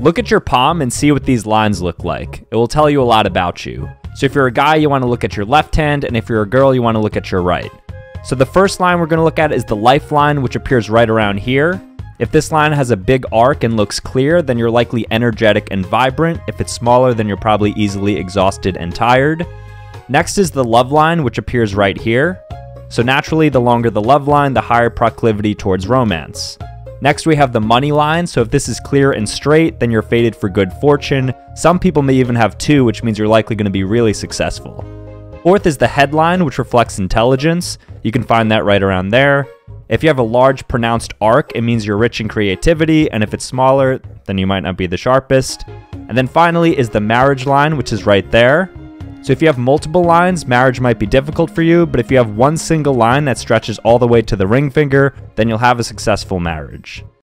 Look at your palm and see what these lines look like. It will tell you a lot about you. So if you're a guy, you want to look at your left hand, and if you're a girl, you want to look at your right. So the first line we're going to look at is the lifeline, which appears right around here. If this line has a big arc and looks clear, then you're likely energetic and vibrant. If it's smaller, then you're probably easily exhausted and tired. Next is the love line, which appears right here. So naturally, the longer the love line, the higher proclivity towards romance. Next, we have the money line. So if this is clear and straight, then you're fated for good fortune. Some people may even have two, which means you're likely going to be really successful. Fourth is the headline, which reflects intelligence. You can find that right around there. If you have a large pronounced arc, it means you're rich in creativity, and if it's smaller, then you might not be the sharpest. And then finally is the marriage line, which is right there. So if you have multiple lines, marriage might be difficult for you, but if you have one single line that stretches all the way to the ring finger, then you'll have a successful marriage.